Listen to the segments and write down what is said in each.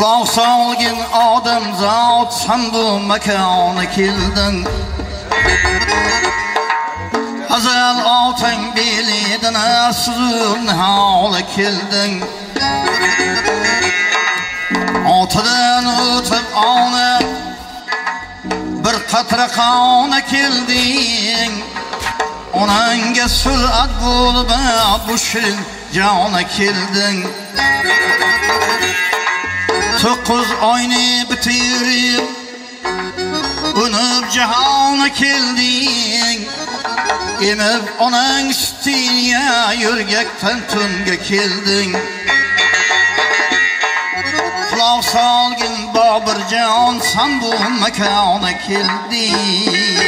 quloq solgin zat san bu makona kelding azal otang belidini suzib hale kildin Atıdan ötüp anı bir qatra qona kelding Onanga surat bo'lib bu shirin jona kelding To'qqiz oyni bitirib Unib jahona kelding Emib onang sutiga yurgakdan tunga kelding Quloq solgin Bobirjon san bu makona kelding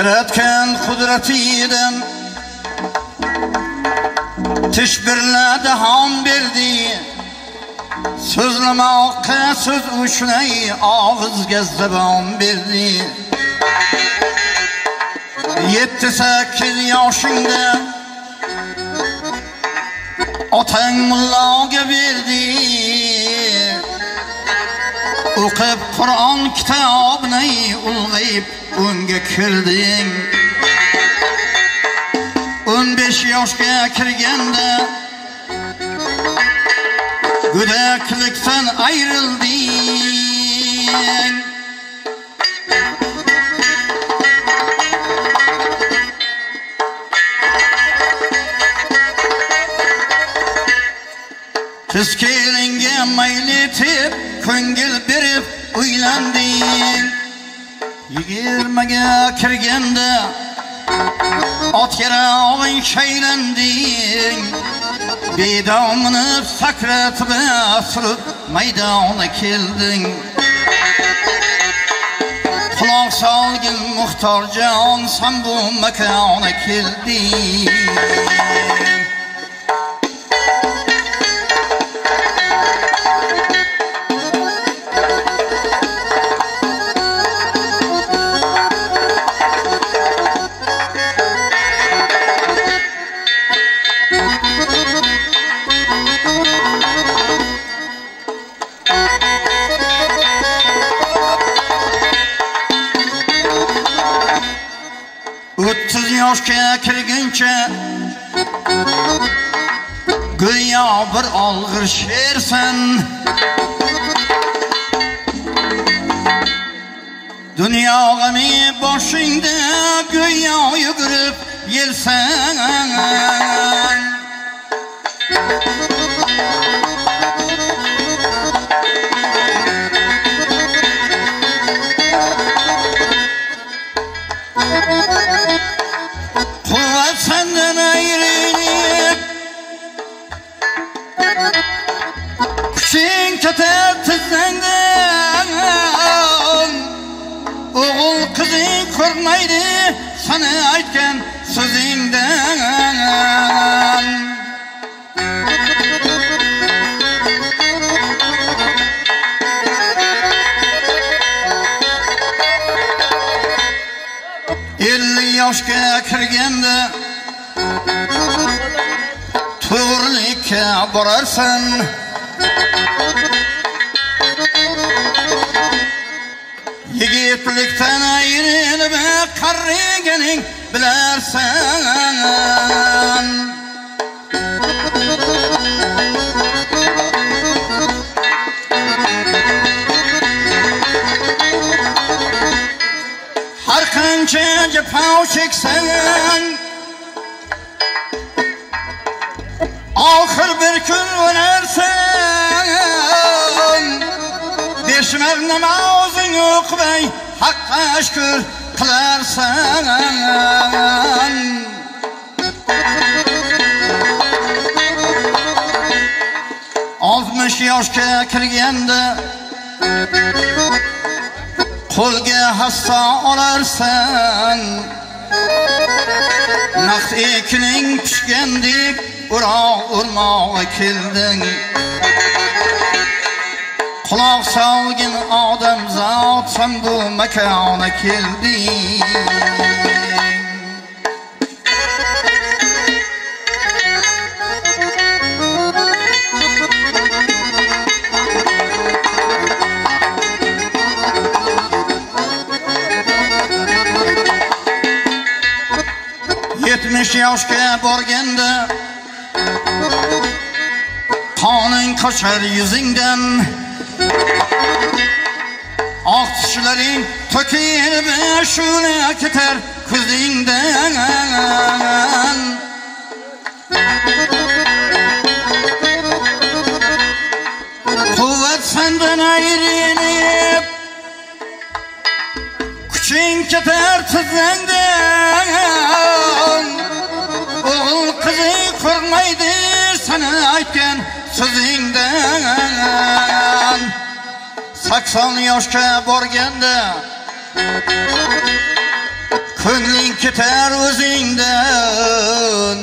yaratgan qudratidan tish birladi ham berdi. So'zlamoqqa so'z ushlay og'izga zabon berdi. Yetti sakkiz yoshingda otang mulloga berdi. O'qib qur'on kitobni ulg'ayib unga kirding o'n besh yoshga kirganda go'daklikdan ayrilding Qiz kelinga mayli etib ko'ngil yigirmaga kirganda ot og'ing shaylanding. Bedomini sakratib surib maydona kelding. Quloq solgin muxtorjon san bu makona kelding. Yoshga kirguncha go'yo bir olg'ir shersan dunyo g'ami boshingda go'yo yugurib yelsan? ketib tizlangan o'g'il qizing ko'rmaydi sana aytgan so'zingdan. Ellik yoshga kirganda to'g'rilikka borarsan. Qarriganing bilarsan har qancha jafo cheksang oxir bir kun o'larsan. Beshmar namozing o'qimay haqqa shukur qilarsan oltmish yoshga kirganda qo'lga hassa olarsan naqd ekining pishgandek ura urmağa keldin Kulak salgın adam zat sen bu mekana geldin Yetmiş yaşga borganda Qoning qochar yuzingdan Oq tishlaring to'kilib shuna ketar ko'zingdan Quvvat sendan ayrilib Kuching ketar tizangdan O'g'il qizing qo'rqmaydi sana aytgan so'zingdan sakson yoshga borganda ko'ngling ketar o'zingdan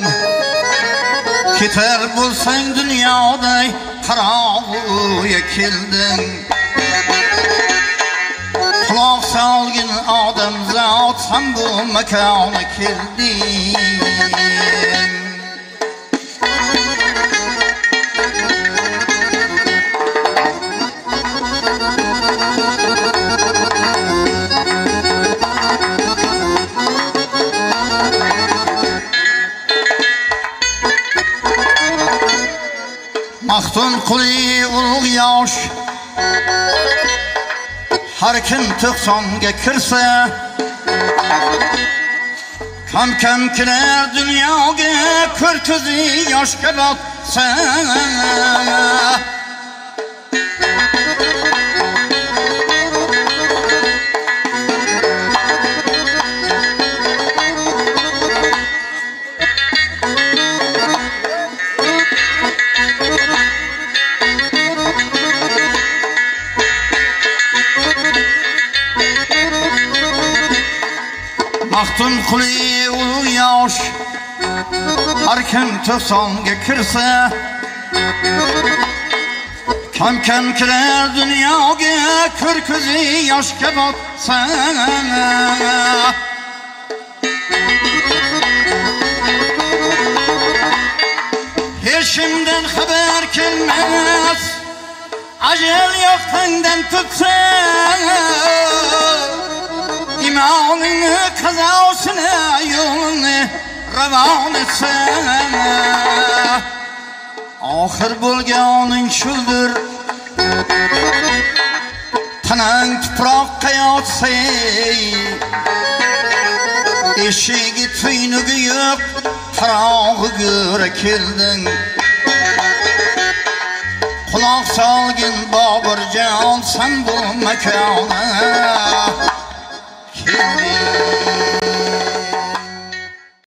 ketar bo'lsang dunyoday qarog'uga kelding quloq solgin odamzod ham bu makona kelding Quli ulug' har kim to'qsonga kirsa kam kam kirar dunyoga ko'r ko'zi yoshga botsa Mahtun quli ulug' yosh har kim to'qsonga kirsa kam kam kirar dunyoga ko'r ko'zi yoshga botsa hech kimdan xabar kelmas ajal yoqangdan tutsa imonini qazosini yo'lini ravon etsa oxir bo'lganing shuldir tanang tuproqqa yotsa eshigi tuynugi yo'q tarog'i go'ra kelding quloq solgin boburjon san bu makona kelding